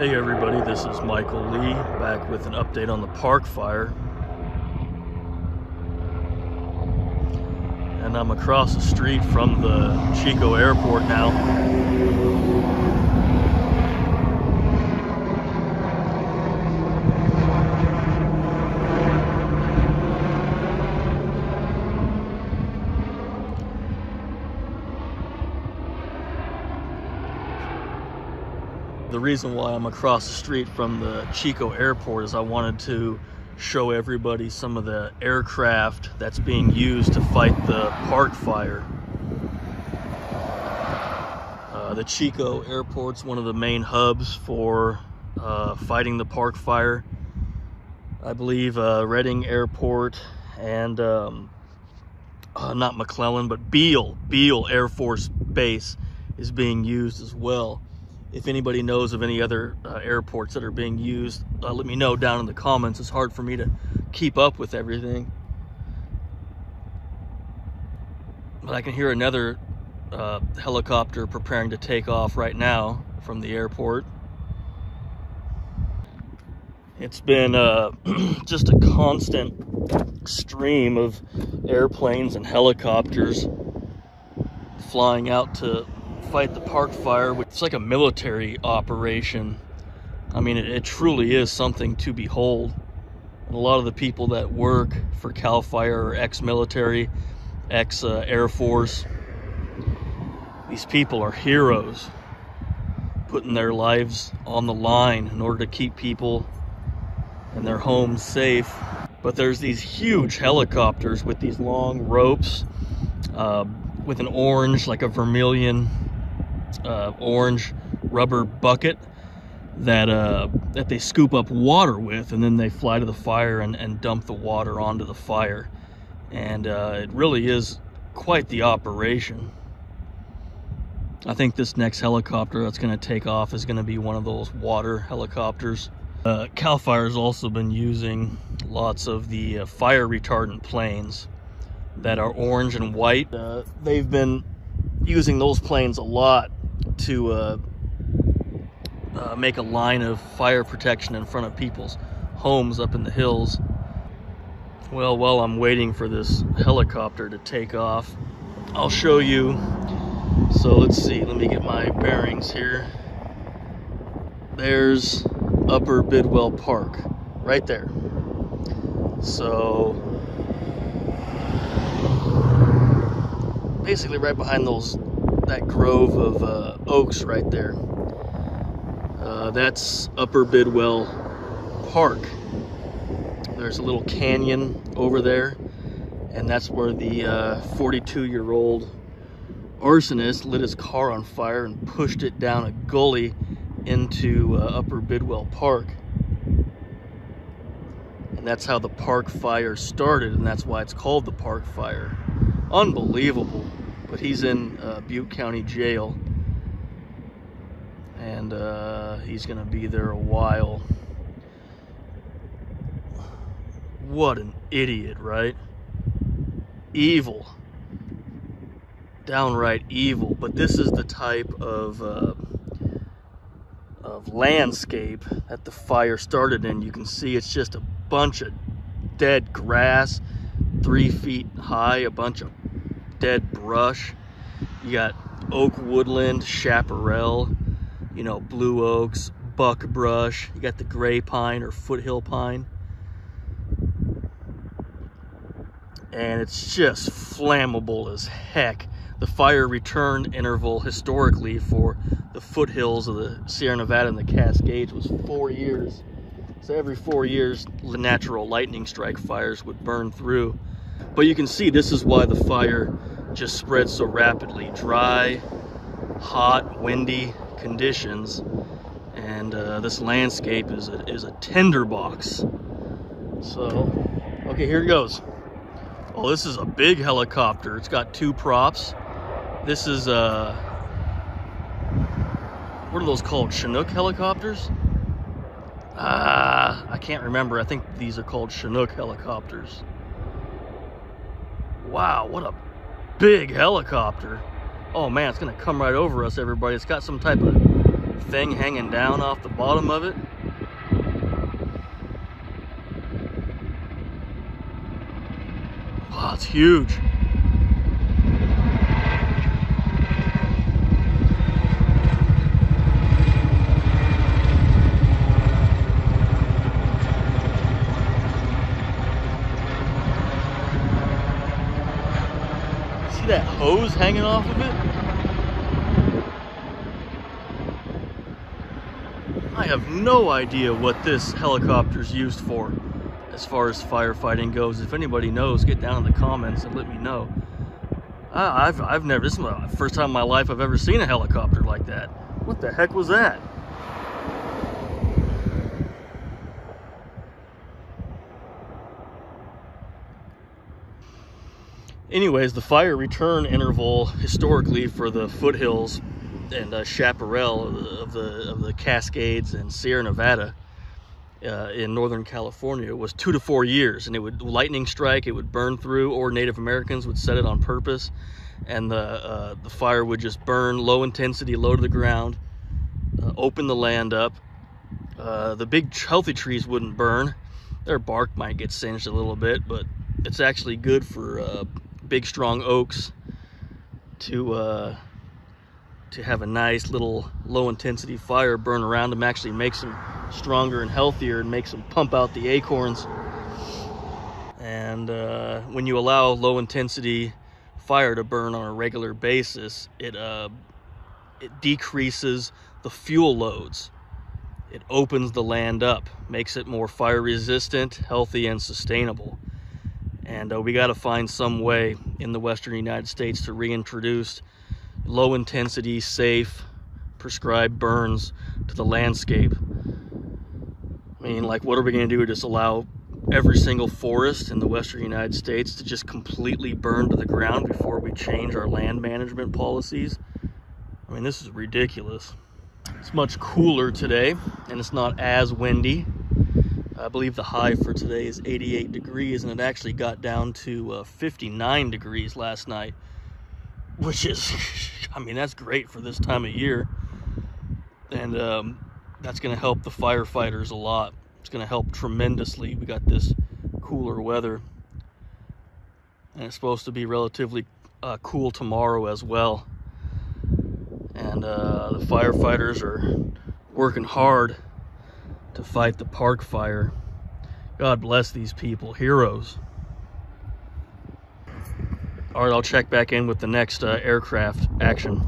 Hey everybody, this is Michael Lee back with an update on the park fire. And I'm across the street from the Chico Airport now. The reason why I'm across the street from the Chico airport is I wanted to show everybody some of the aircraft that's being used to fight the park fire. Uh, the Chico airport's one of the main hubs for uh, fighting the park fire. I believe uh, Redding Airport and um, uh, not McClellan, but Beale, Beale Air Force Base is being used as well if anybody knows of any other uh, airports that are being used, uh, let me know down in the comments. It's hard for me to keep up with everything. But I can hear another uh, helicopter preparing to take off right now from the airport. It's been uh, just a constant stream of airplanes and helicopters flying out to fight the park fire. It's like a military operation. I mean, it, it truly is something to behold. And a lot of the people that work for CAL FIRE are ex-military, ex-Air Force. These people are heroes, putting their lives on the line in order to keep people and their homes safe. But there's these huge helicopters with these long ropes uh, with an orange, like a vermilion uh, orange rubber bucket that uh, that they scoop up water with and then they fly to the fire and, and dump the water onto the fire. And uh, it really is quite the operation. I think this next helicopter that's going to take off is going to be one of those water helicopters. Uh, CAL FIRE has also been using lots of the uh, fire retardant planes that are orange and white. Uh, they've been using those planes a lot to uh, uh, make a line of fire protection in front of people's homes up in the hills. Well, while I'm waiting for this helicopter to take off, I'll show you. So let's see, let me get my bearings here. There's Upper Bidwell Park, right there. So, basically right behind those that grove of uh, oaks right there. Uh, that's Upper Bidwell Park. There's a little canyon over there, and that's where the 42 uh, arsonist lit his car on fire and pushed it down a gully into uh, Upper Bidwell Park. And that's how the park fire started, and that's why it's called the park fire. Unbelievable but he's in uh, Butte County Jail. And uh, he's going to be there a while. What an idiot, right? Evil. Downright evil. But this is the type of, uh, of landscape that the fire started in. You can see it's just a bunch of dead grass, three feet high, a bunch of dead brush. You got oak woodland, chaparral, you know, blue oaks, buck brush. You got the gray pine or foothill pine. And it's just flammable as heck. The fire return interval historically for the foothills of the Sierra Nevada and the Cascades was four years. So every four years, natural lightning strike fires would burn through. But you can see this is why the fire just spreads so rapidly. Dry, hot, windy conditions. And uh, this landscape is a, is a tinderbox. So, okay, here it goes. Oh, this is a big helicopter. It's got two props. This is, uh, what are those called? Chinook helicopters? Ah, uh, I can't remember. I think these are called Chinook helicopters. Wow, what a big helicopter. Oh man, it's gonna come right over us, everybody. It's got some type of thing hanging down off the bottom of it. Wow, it's huge. Hose hanging off of it? I have no idea what this helicopter is used for as far as firefighting goes. If anybody knows, get down in the comments and let me know. I, I've, I've never, this is the first time in my life I've ever seen a helicopter like that. What the heck was that? Anyways, the fire return interval historically for the foothills and uh, chaparral of the, of the, Cascades and Sierra Nevada uh, in Northern California was two to four years, and it would lightning strike, it would burn through, or Native Americans would set it on purpose, and the uh, the fire would just burn low intensity, low to the ground, uh, open the land up. Uh, the big healthy trees wouldn't burn; their bark might get singed a little bit, but it's actually good for uh, big strong oaks to uh, to have a nice little low intensity fire burn around them actually makes them stronger and healthier and makes them pump out the acorns. And uh, when you allow low intensity fire to burn on a regular basis it uh, it decreases the fuel loads. It opens the land up makes it more fire resistant healthy and sustainable and uh, we got to find some way in the Western United States to reintroduce low intensity, safe, prescribed burns to the landscape. I mean, like, what are we going to do? Just allow every single forest in the Western United States to just completely burn to the ground before we change our land management policies? I mean, this is ridiculous. It's much cooler today, and it's not as windy. I believe the high for today is 88 degrees and it actually got down to uh, 59 degrees last night, which is, I mean, that's great for this time of year. And um, that's going to help the firefighters a lot. It's going to help tremendously. We got this cooler weather. And it's supposed to be relatively uh, cool tomorrow as well. And uh, the firefighters are working hard to fight the park fire. God bless these people, heroes. All right, I'll check back in with the next uh, aircraft action.